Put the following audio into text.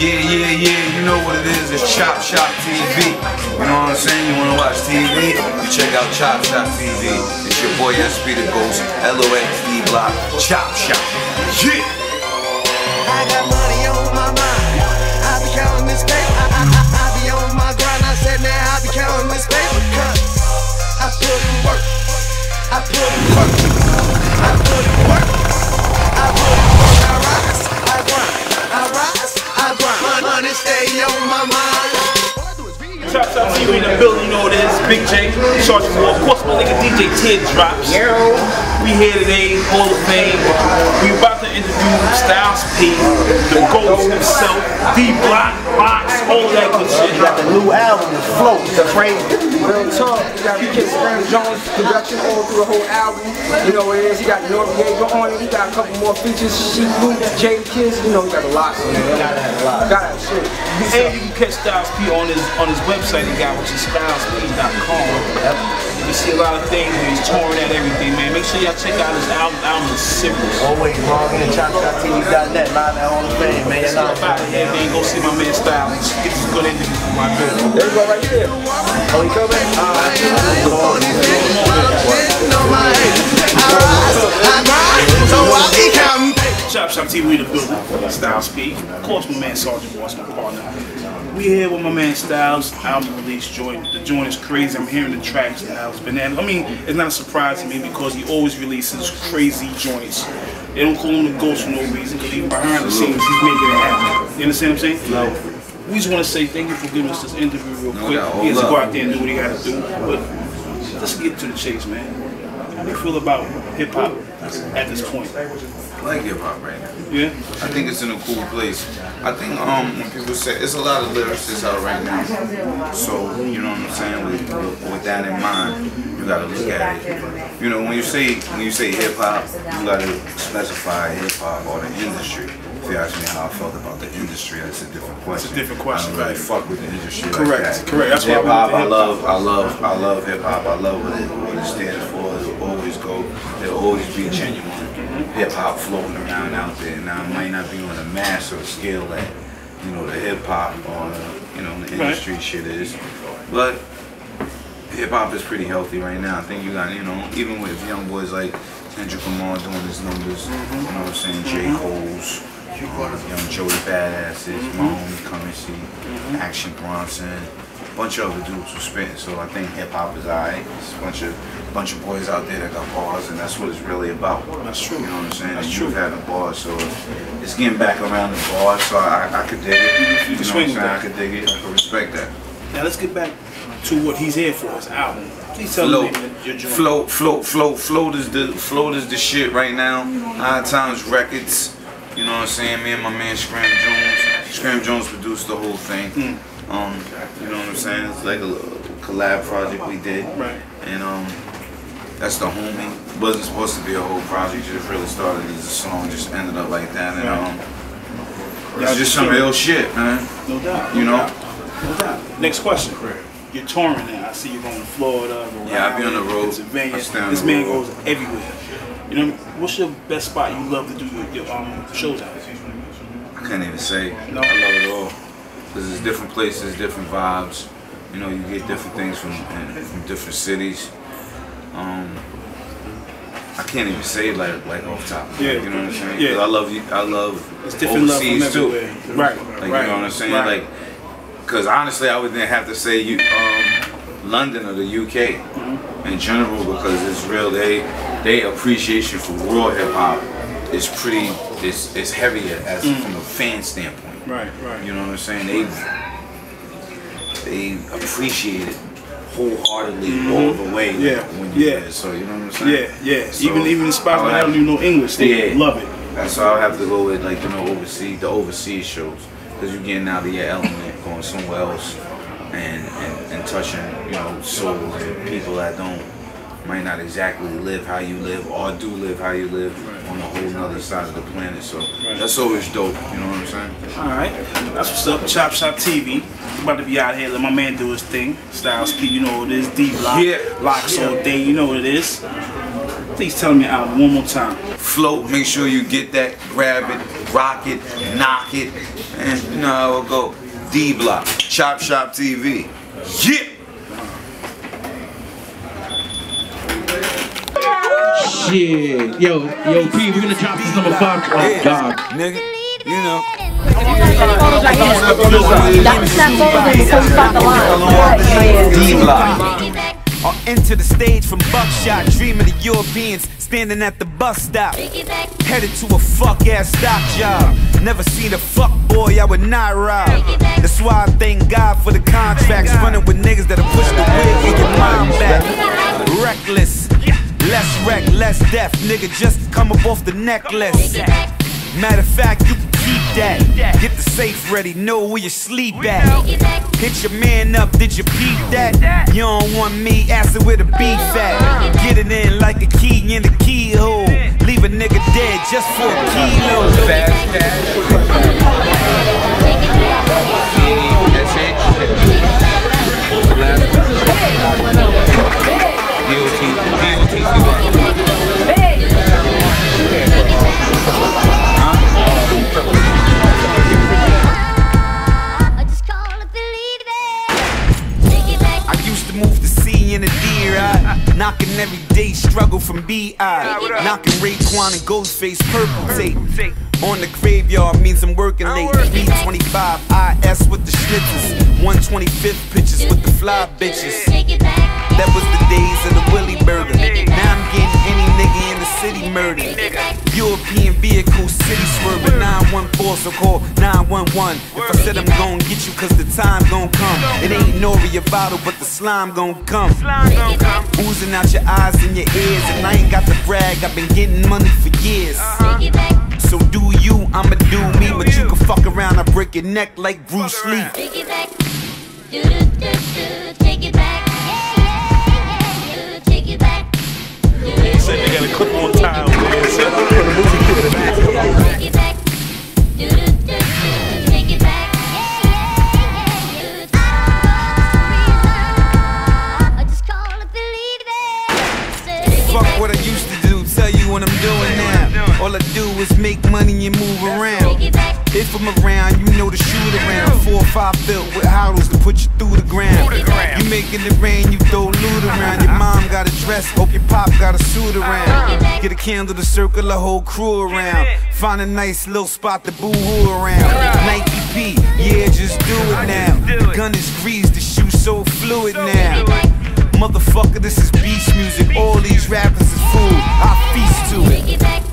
Yeah, yeah, yeah, you know what it is. It's Chop Shop TV. You know what I'm saying? You wanna watch TV? You check out Chop Shop TV. It's your boy SP the Ghost, LOXD Block, Chop Shop. Yeah! Money stay on my mind. Chop Chop TV in the building, you know what it is. Big Jay, Sergeant War. Of course, my nigga DJ Teardrops. We here today, Hall of Fame. We about to interview Styles P, the ghost himself, D Block, LOX, all that good shit. You got the new album, The Float, the crazy. Real talk. You got Kid Scram Jones production all through the whole album. You know what it is. He got Noreaga on it. He got a couple more features. Sheek Louch, Jay Kiss. You know he got a lot. So, you gotta have a lot. Gotta have shit. And you can catch Styles P on his on his website he got, which is stylesp.com. You see a lot of things where he's touring at everything, man. Make sure y'all check out his album. Album is serious. Always log in at ChopShopTV.net, live at Hall of Fame, man. Let's You know get up out of here, man. Go see my man Styles. Get this good interview for my dude. There you go right there. Oh, he coming? Sitting on my. I rise. I grind. So I be counting paper. Chop Shop TV the building. Styles P. Of course, my man Sergeant Boss, my partner. We here with my man Styles. Album release joint. The joint is crazy. I'm hearing the tracks now. It's bananas. I mean, it's not a surprise to me because he always releases crazy joints. They don't call him the ghost for no reason because even behind the scenes he's making it happen. You understand what I'm saying? No. We just want to say thank you for giving us this interview real No quick. he has to go out there and do what he got to do. But let's get to the chase, man. How do you feel about hip hop at this point? I like hip hop right now. Yeah. I think it's in a cool place. I think um when people say it's a lot of lyricists out right now. So you know what I'm saying. With, with that in mind, you gotta look at it. You know when you say when you say hip hop, you gotta specify hip hop or the industry. If you ask me how I felt about the industry, that's a different question. A different question, I don't really right. fuck with the industry Correct, like that. correct. That's hip hop. I love, I love, I love hip hop. I love what it, what it stands for. It'll always go. It'll always be genuine hip hop floating around out there. Now it might not be on a massive scale that you know the hip hop or you know the industry shit is, but hip hop is pretty healthy right now. I think you got you know even with young boys like Kendrick Lamar doing his numbers. You know what I'm saying? J mm-hmm. Cole's. Young Joey Badasses, my homie Currency, Action Bronson, bunch of other dudes who spitting. So I think hip hop is alright. It's a bunch of bunch of boys out there that got bars, and that's what it's really about. That's true. You know what I'm saying? That's and true. You've had having bars, so it's getting back around the bars. So I, I could dig it. You know what I'm saying? that. I could dig it. I could respect that. Now let's get back to what he's here for, his album. Please tell Float, me your float, float, float, float is the float is the shit right now. High Times Records. You know what I'm saying? Me and my man Scram Jones. Scram Jones produced the whole thing. Mm. Um, you know what I'm saying? It's like a collab project we did. Right. And um, that's the homie. It wasn't supposed to be a whole project. It really started as a song, just ended up like that. And Right. um, it's just some chill. real shit, man. No doubt. You no know? doubt, No doubt. Next question. You're touring now. I see you're going to Florida, Yeah, I be on the road. Pennsylvania. I stay on This man road. goes everywhere. You know, what's your best spot you love to do your, your um, shows at? I can't even say. No. I love it all. Because it's different places, different vibes. You know, you get different things from from different cities. Um, I can't even say like like off top. Yeah. head, You know what I'm saying? Yeah. 'Cause I love you. I love It's different love overseas too. everywhere. Right. Like right. you know what I'm saying? Right. Like, because honestly, I would then have to say you um, London or the UK Mm-hmm. in general because it's real. They they appreciation for raw hip hop is pretty. It's it's heavier as Mm. from a fan standpoint. Right. Right. You know what I'm saying? They they appreciate it wholeheartedly all the way. like, Yeah, When you yeah. there. So you know what I'm saying? Yeah. Yeah. So, even even the spots I don't even know English, they Yeah. love it. That's why I have to go with like you know overseas the overseas shows because you're getting out of your element, going somewhere else, and, and and touching you know souls and people that don't might not exactly live how you live or do live how you live on a whole nother side of the planet. So that's always dope. You know what I'm saying? All right, that's what's up. Chop Shop TV. About to be out here. Let my man do his thing. Styles P, you know what it is. D Block, Yeah. LOX all day. You know what it is. Please tell me your album one more time. float. Make sure you get that, grab it, rock it, knock it, and you know how it'll go. D Block, Chop Shop TV. Yeah! Shit. Yo, yo, P, we're gonna drop this number five. Oh, Yeah, God. nigga, you know. D or enter the stage from buckshot. Dreaming of Europeans standing at the bus stop. Headed to a fuck ass stock job. Never seen a fuck boy I would not rob. That's why I thank God for the contracts. Running with niggas that'll push the wig in your mind back. Reckless. Less wreck, less death. Nigga just come up off the necklace. Matter of fact, you can keep that. Get the safe ready, know where you sleep at. Hit your man up, did you peep that? You don't want me, ask it where the beef at. Get it in like a key in the keyhole. Leave a nigga dead just for a kilo. Fast I from B.I. Knocking Raekwon and Ghostface purple tape. On the graveyard means I'm working late. 25 i s with the schnitzers. 125th pitches with the fly bitches. That was the days of the Willie Burger. Now I'm getting any nigga in the city murdered. European vehicle, city swerving. 914, so call 911. If I said I'm gon' get you, cause the time gon' come. It ain't or Votto, but the slime gon' come. Oozing out your eyes and your ears. And I ain't got to brag, I've been getting money for years. Uh-huh. So do you, I'ma do me. But you can fuck around, I break your neck like Bruce Lee. Do, do. Take it back. I just call it believe it. Fuck what I used to do, tell you what I'm doing now. All I do is make money and move around. Take it back. If I'm around, you know to shoot around. Four or five filled with hollows to put you through the ground. You making it rain, you throw dress, hope your pop got a suit around. Get a candle to circle a whole crew around. Find a nice little spot to boo hoo around. Nike P, yeah, just do it now. The gun is greased, the shoe so fluid now. Motherfucker, this is beast music. All these rappers is food. I feast to it.